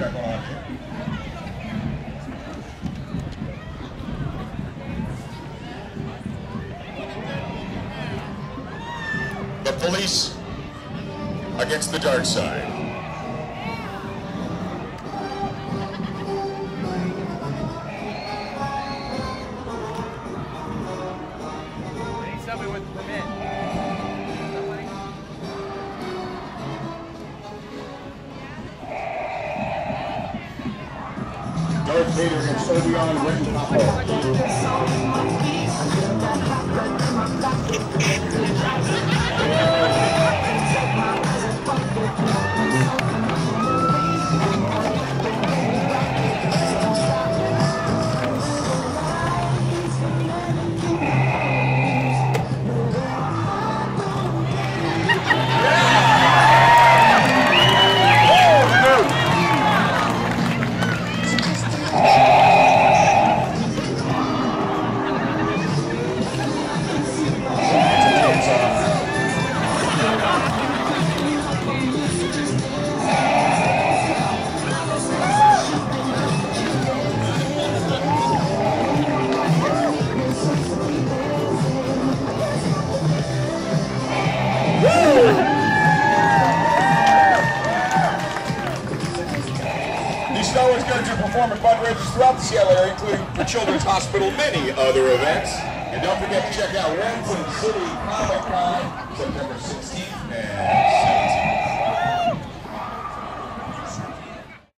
The police against the dark side. Please tell me what the permit. Darth Vader against Obi-Wan Written Papa. The Star Wars Character perform at fundraisers throughout the Seattle area, including the Children's Hospital, many other events. And don't forget to check out Redwood City Comic Con, September 16th and